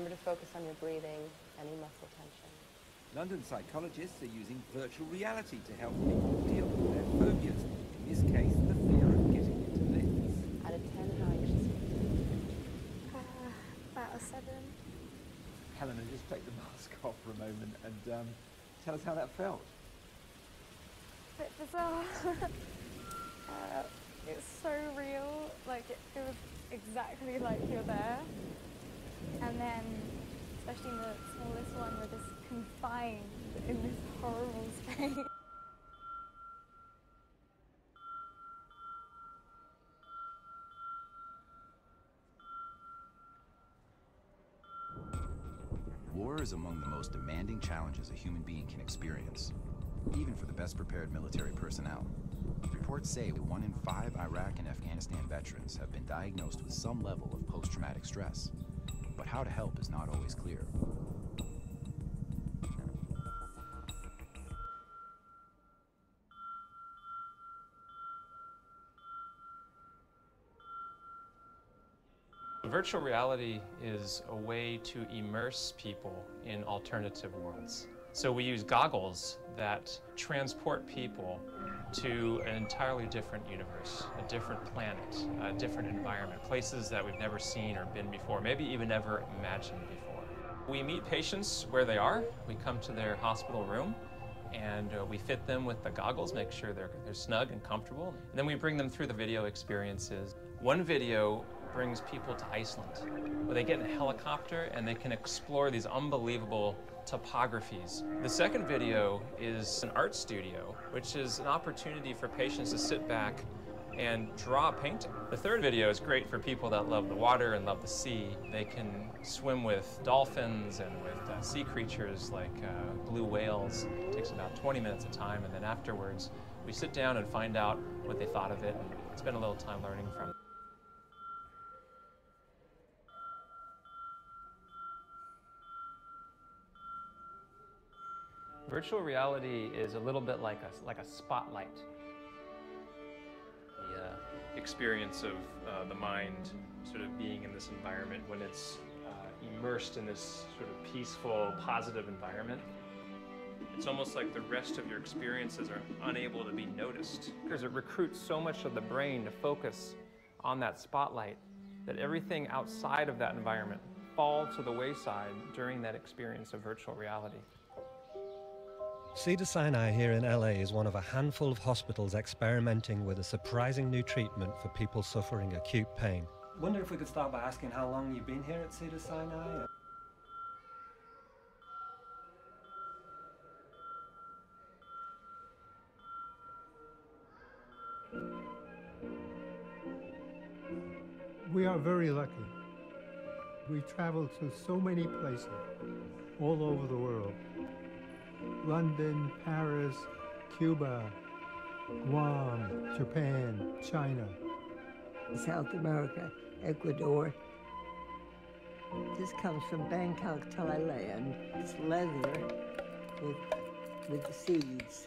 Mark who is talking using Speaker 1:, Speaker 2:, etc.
Speaker 1: Remember to focus on your breathing, any muscle tension.
Speaker 2: London psychologists are using virtual reality to help people deal with their phobias. In this case, the fear of getting into lifts.
Speaker 1: Out of 10, how anxious are you?
Speaker 3: Uh, about a seven.
Speaker 2: Helena, just take the mask off for a moment and um, tell us how that felt.
Speaker 3: bit bizarre. uh, it's so real. Like it, it was exactly like you're there. And then, especially in the smallest one, we're just confined in this horrible space.
Speaker 4: War is among the most demanding challenges a human being can experience, even for the best prepared military personnel. Reports say one in five Iraq and Afghanistan veterans have been diagnosed with some level of post traumatic stress. But how to help is not always clear.
Speaker 5: Virtual reality is a way to immerse people in alternative worlds. So we use goggles that transport people to an entirely different universe, a different planet, a different environment, places that we've never seen or been before, maybe even never imagined before. We meet patients where they are. We come to their hospital room and uh, we fit them with the goggles, make sure they're, they're snug and comfortable. And then we bring them through the video experiences. One video brings people to Iceland, where they get in a helicopter and they can explore these unbelievable topographies. The second video is an art studio, which is an opportunity for patients to sit back and draw a painting. The third video is great for people that love the water and love the sea. They can swim with dolphins and with uh, sea creatures like uh, blue whales. It takes about 20 minutes of time, and then afterwards, we sit down and find out what they thought of it and spend a little time learning from it. Virtual reality is a little bit like a, like a spotlight. The uh, experience of uh, the mind sort of being in this environment when it's uh, immersed in this sort of peaceful, positive environment. It's almost like the rest of your experiences are unable to be noticed. Because it recruits so much of the brain to focus on that spotlight that everything outside of that environment falls to the wayside during that experience of virtual reality.
Speaker 6: Cedars-Sinai here in LA is one of a handful of hospitals experimenting with a surprising new treatment for people suffering acute pain. Wonder if we could start by asking how long you've been here at Cedars-Sinai?
Speaker 7: We are very lucky. We travel to so many places all over the world. London, Paris, Cuba, Guam, Japan, China.
Speaker 8: South America, Ecuador. This comes from Bangkok, Thailand. It's leather with, with the seeds.